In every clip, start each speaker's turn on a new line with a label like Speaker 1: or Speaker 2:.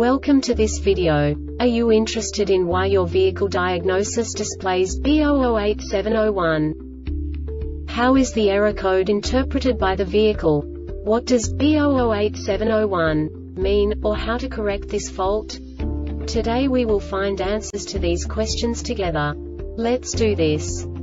Speaker 1: Welcome to this video. Are you interested in why your vehicle diagnosis displays B008701? How is the error code interpreted by the vehicle? What does B008701 mean, or how to correct this fault? Today we will find answers to these questions together. Let's do this.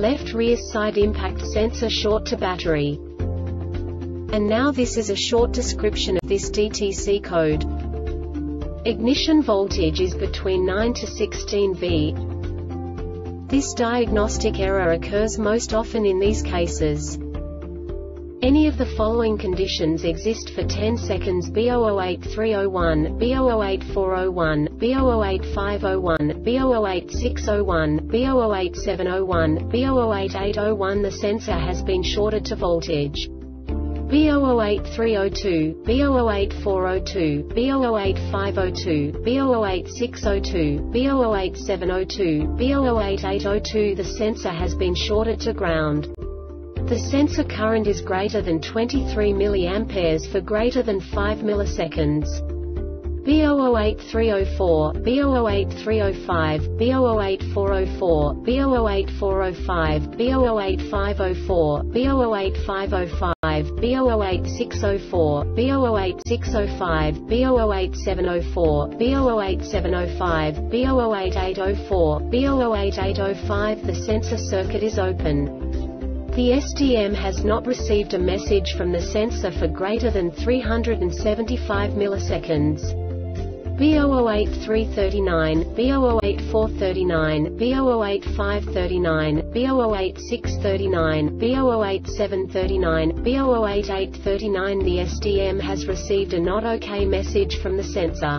Speaker 1: left rear side impact sensor short to battery. And now this is a short description of this DTC code. Ignition voltage is between 9 to 16 V. This diagnostic error occurs most often in these cases. Any of the following conditions exist for 10 seconds B008301, B008401, B008501, B008601, B008701, B008801 The sensor has been shorted to voltage. B008302, B008402, B008502, B008602, B008702, B008802 The sensor has been shorted to ground. The sensor current is greater than 23 mA for greater than 5 milliseconds. B008304, B008305, B008404, B008405, B008504, B008505, B008604, B008605, B008704, B008705, B008804, B008805 The sensor circuit is open. The SDM has not received a message from the sensor for greater than 375 milliseconds. B008339, B008439, B008539, B008639, B008739, B008839 The SDM has received a not OK message from the sensor.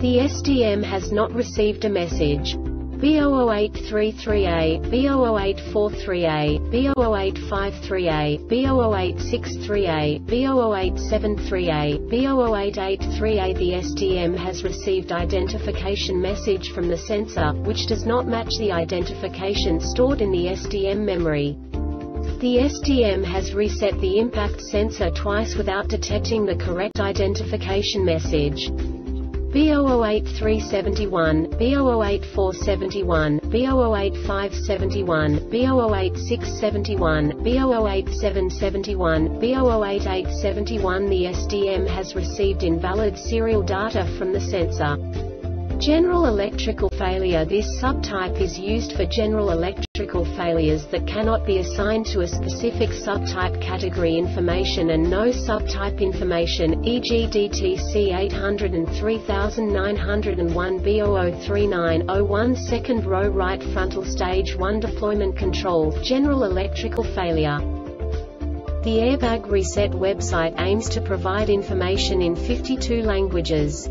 Speaker 1: The SDM has not received a message. B008338, B008438, B008538, B008638, B008738, B008838 The SDM has received identification message from the sensor, which does not match the identification stored in the SDM memory. The SDM has reset the impact sensor twice without detecting the correct identification message. B008371, B008471, B008571, B008671, B008771, B008871 The SDM has received invalid serial data from the sensor. General electrical failure This subtype is used for general electrical failures that cannot be assigned to a specific subtype category information and no subtype information, e.g. DTC 803901 B003901 second row right frontal stage 1 deployment control, general electrical failure. The Airbag Reset website aims to provide information in 52 languages.